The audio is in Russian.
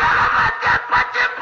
Сделайте почему?